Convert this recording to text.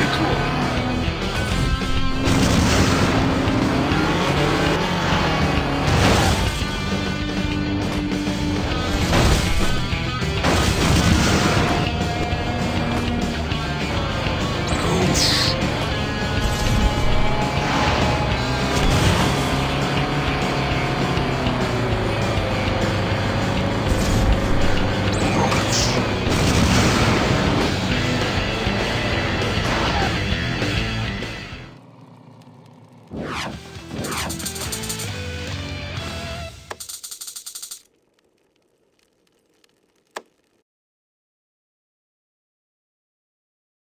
pretty cool.